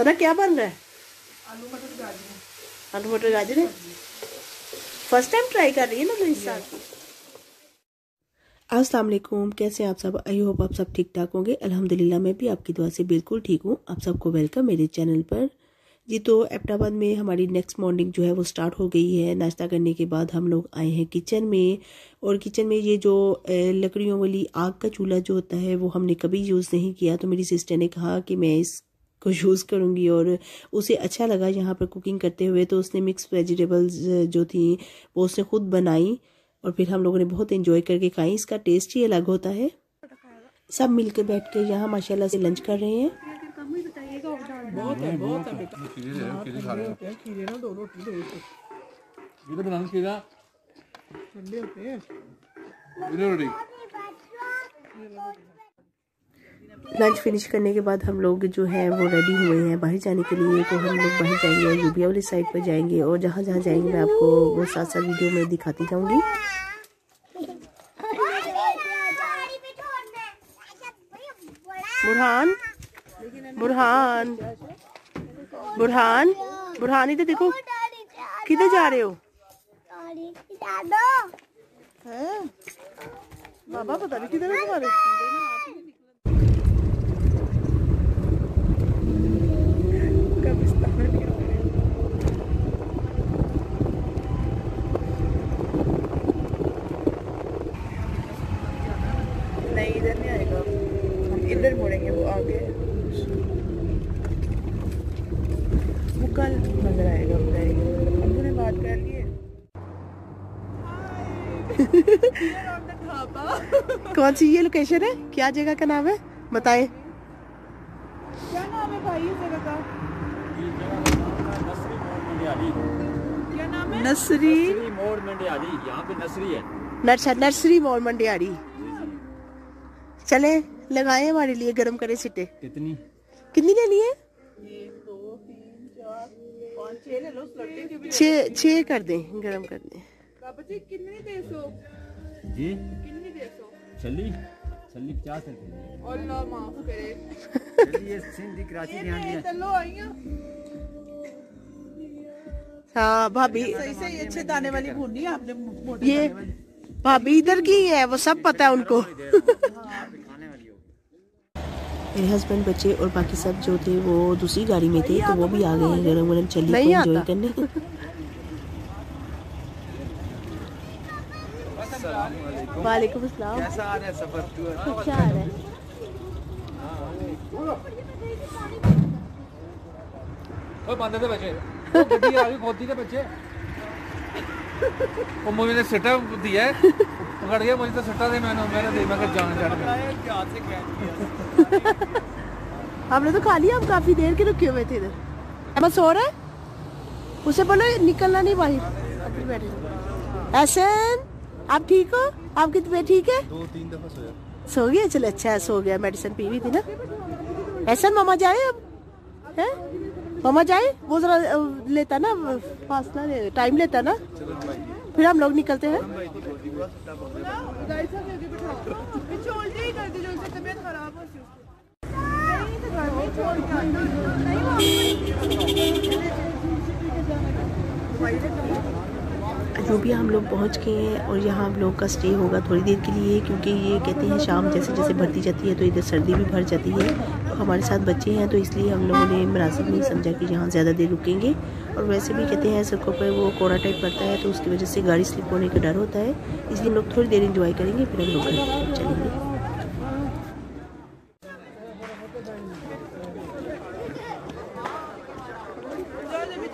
सना क्या बन रहा है? आलू मटर गाजर। आलू मटर गाजर है? फ़र्स्ट टाइम ट्राई कर रही है ना मेरे साथ अस्सलाम वालेकुम कैसे आप सब? आई होप आप सब ठीक ठाक होंगे। अल्हम्दुलिल्लाह मैं भी आपकी दुआ से बिल्कुल ठीक हूँ। आप सबको वेलकम मेरे चैनल पर। जी तो एबटाबाद में हमारी नेक्स्ट मॉर्निंग जो है वो स्टार्ट हो गई है। नाश्ता करने के बाद हम लोग आए हैं किचन में। और किचन में ये जो लकड़ियों वाली आग का चूल्हा जो होता है वो हमने कभी यूज़ नहीं किया। तो मेरी सिस्टर ने कहा कि मैं इस को यूज़ करूँगी और उसे अच्छा लगा यहाँ पर कुकिंग करते हुए तो उसने मिक्स वेजिटेबल्स जो थी वो उसने खुद बनाई और फिर हम लोगों ने बहुत इन्जॉय करके खाई इसका टेस्ट ही अलग होता है सब मिलकर बैठ के यहाँ माशाल्लाह से लंच कर रहे हैं बहुत है बहुत है बेटा हैं दो रोटी दो ये तो बनाना खीरा ठंडे होते हैं रोटी लंच फिनिश करने के बाद हम लोग जो है वो रेडी हुए हैं बाहर जाने के लिए। तो हम लोग बाहर जाएँगे यूबिया वाली साइड पर जाएँगे और जहाँ जहाँ जाएँगे मैं आपको वो साथ साथ वीडियो में दिखाती जाऊँगी। बुरहान बुरहान बुरहान बुरहान इधर देखो। किधर जा रहे हो? बाबा पता नहीं किधर है तुम्हारे? नहीं इधर नहीं आएगा हम इधर मुड़ेंगे वो आगे वो कल नज़र आएगा बताइए हम ने बात कर लिए कौन सी ये लोकेशन है? क्या जगह का नाम है? बताएँ। क्या नाम है भाई इस जगह का? क्या नाम है? नर्सरी मोड़ मंडियाली यहाँ पे नर्सरी है। नर्सरी नर्सरी मॉल मंडियाड़ी चले लगाए हमारे लिए गर्म करे सिट्टे कितनी कितनी लेनी है? छः छः कर दें गरम कर दें। बाबा जी कितनी दे सो जी? कितनी दे सो छली छली पचास रुपये ला माफ़ करे। चलिए सिंध कराची ध्यान दिया चलो हाँ। भाभी। सही सही अच्छे दाने वाली भूनी आपने मोटे ये भाभी इधर की है वो सब पता है उनको। हो। मेरे हस्बैंड बच्चे और बाकी सब जो थे वो दूसरी गाड़ी में थे तो वो भी आ गए हैं गरम गरम चलिए एंजॉय करने। वालेकुम अस्सलाम। कैसा आ रहा है सफ़र? तू अच्छा आ रहा है। ओ बंदे तो बच्चे। ओ गड्डी आ गई खोदी दे बच्चे। ओ मुझे ने सिटा दिया है। पकड़ गया मुझे तो सट्टा दे मैंने मैंने दे मैं तो जान जान क्या से कह दिया? हमने तो खा लिया हम काफ़ी देर के रुके हुए थे इधर। अहमद सो रहा है? उसे बोलो निकलना नहीं बाहर अभी बैठे एहसन आप ठीक हो? आपकी तबीयत ठीक है? दो तीन दफ़ा सोया। सो गया चलो अच्छा है सो गया। मेडिसिन पी हुई थी ना? एहसन मामा जाए अब? है? मामा जाए? वो जरा लेता ना फासला ले- टाइम लेता ना? फिर हम लोग निकलते हैं गाइस सब आगे बिठाओ पीछे उल्टी ही कर दे जो उससे तबीयत खराब हो उसकी नहीं जो भी हम लोग पहुँच गए हैं और यहाँ हम लोग का स्टे होगा थोड़ी देर के लिए, क्योंकि ये कहते हैं शाम जैसे जैसे भरती जाती है तो इधर सर्दी भी भर जाती है। तो हमारे साथ बच्चे हैं तो इसलिए हम लोगों ने मुनासिब नहीं समझा कि यहाँ ज़्यादा देर रुकेंगे। और वैसे भी कहते हैं, सड़कों पर वो कोड़ा टाइप पड़ता है तो उसकी वजह से गाड़ी स्लिप होने का डर होता है। इसलिए हम लोग थोड़ी देर इंजॉय करेंगे, फिर हम लोग चलेंगे।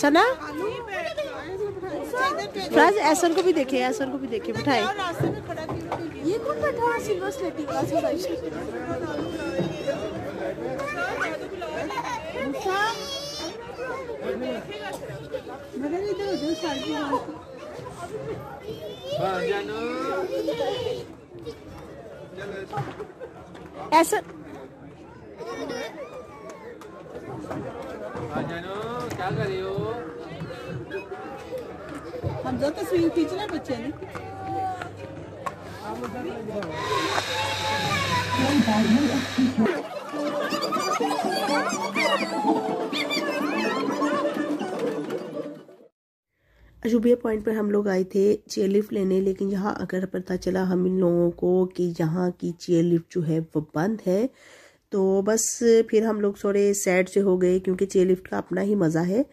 सना? फ्राज ऐसर को भी देखे, ऐसर को भी देखे, बिठाए। ये कौन बैठा ऐसा हम जो तस्वीर खींचना बच्चे ने अजूबिया पॉइंट पर हम लोग आए थे चेयर लिफ्ट लेने लेकिन यहाँ अगर पता चला हम इन लोगों को कि यहाँ की चेयर लिफ्ट जो है वो बंद है। तो बस फिर हम लोग थोड़े सैड से हो गए क्योंकि चेयर लिफ्ट का अपना ही मज़ा है।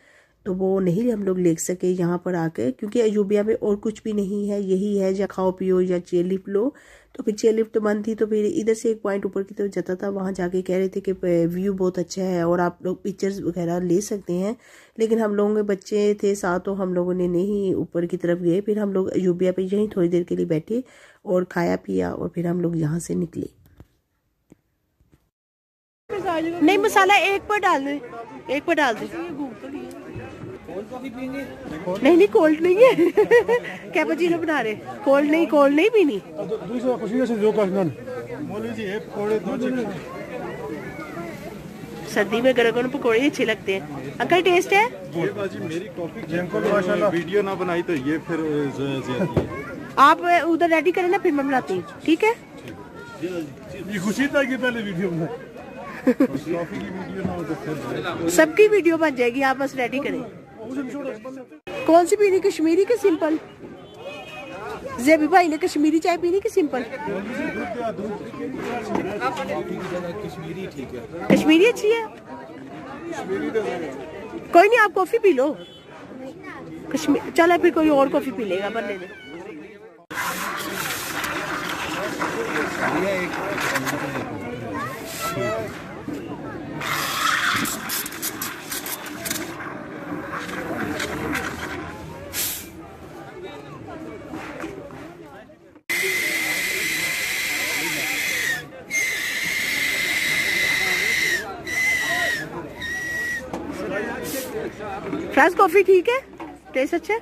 तो वो नहीं हम लोग ले सके यहाँ पर आकर क्योंकि अजूबिया में और कुछ भी नहीं है, यही है, या खाओ पियो या चेयर लिफ्ट लो। तो फिर चेयर लिफ्ट बंद थी तो फिर इधर से एक पॉइंट ऊपर की तरफ़ जाता था, वहाँ जाके कह रहे थे कि व्यू बहुत अच्छा है और आप लोग पिक्चर्स वगैरह ले सकते हैं। लेकिन हम लोगों के बच्चे थे साथ तो हम लोगों ने नहीं ऊपर की तरफ़ गए। फिर हम लोग अजूबिया पर यहीं थोड़ी देर के लिए बैठे और खाया पिया और फिर हम लोग यहाँ से निकले। नहीं मसाला एक पर डाल दे एक पर डाल दे। नहीं नहीं कोल्ड नहीं है। कैपेचिनो बना रहे। कोल्ड नहीं कोल्ड नहीं पीनी। दूसरा खुशी से जो करना मौलवी जी एक पकौड़े दो चिकन सर्दी में गर्म गर्म पकौड़े अच्छे लगते हैं। अंकल टेस्ट है? मेरी टॉपिक वीडियो ना बनाई तो ये फिर आप उधर रेडी करें ना फिर मैं बनाती हूँ। ठीक है? ये खुशी था कि पहले वीडियो बनाई। सबकी वीडियो बन जाएगी, आप बस रेडी करें। कौन सी पीनी, कश्मीरी के सिंपल जेबी भाई ने कश्मीरी चाय पीनी कि सिंपल कश्मीरी अच्छी है। कोई नहीं, आप कॉफ़ी पी लो। कश्मीर, चलो फिर कोई और कॉफ़ी पी लेगा बनने में फ्रेश कॉफ़ी ठीक है? टेस्ट अच्छा?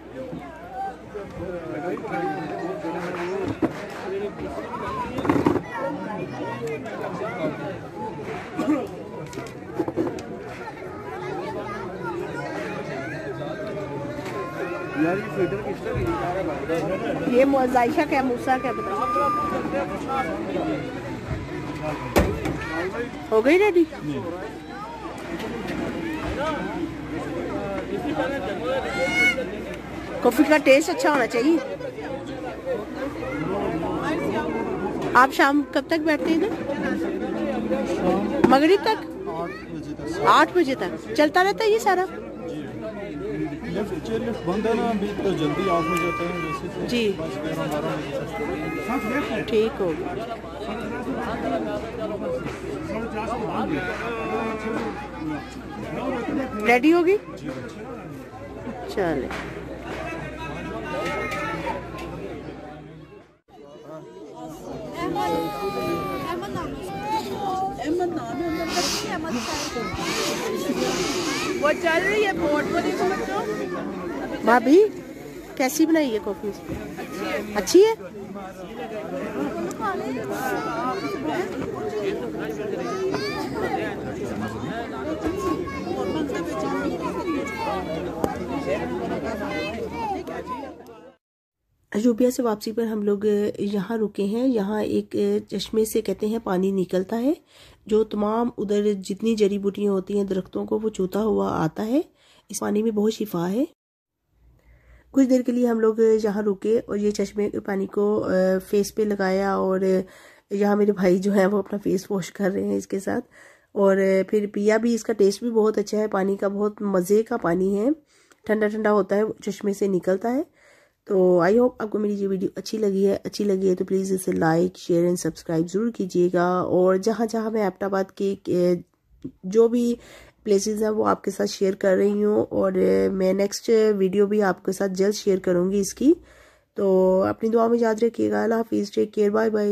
ये मोजाइशा क्या, मूसा क्या बता? हो गई रेडी कॉफ़ी का टेस्ट अच्छा होना चाहिए। आप शाम कब तक बैठते हैं मगरिब तक? आठ बजे तक। चलता रहता है ये सारा? जी। ठीक हो रेडी होगी? चले। है वो चल रही है बोर्ड पर देखो बच्चों भाभी कैसी बनाई है कॉफ़ी? अच्छी है? अजूबिया से वापसी पर हम लोग यहाँ रुके हैं। यहाँ एक चश्मे से कहते हैं पानी निकलता है। जो तमाम उधर जितनी जड़ी बूटियाँ होती हैं, दरख्तों को, वो चूता हुआ आता है। इस पानी में बहुत शिफा है। कुछ देर के लिए हम लोग यहाँ रुके और ये चश्मे के पानी को फेस पे लगाया और यहाँ मेरे भाई जो हैं, वो अपना फेस वॉश कर रहे हैं इसके साथ। और फिर पिया भी, इसका टेस्ट भी बहुत अच्छा है। पानी का बहुत मज़े का पानी है। ठंडा ठंडा होता है चश्मे से निकलता है। तो आई होप आपको मेरी ये वीडियो अच्छी लगी है। अच्छी लगी है तो प्लीज़ इसे लाइक शेयर एंड सब्सक्राइब ज़रूर कीजिएगा। और जहाँ जहाँ मैं एपटाबाद के जो भी प्लेसेस हैं वो आपके साथ शेयर कर रही हूँ। और मैं नेक्स्ट वीडियो भी आपके साथ जल्द शेयर करूँगी इसकी। तो अपनी दुआ में याद रखिएगा। अल्लाह हाफिज़ टेक केयर बाय बाय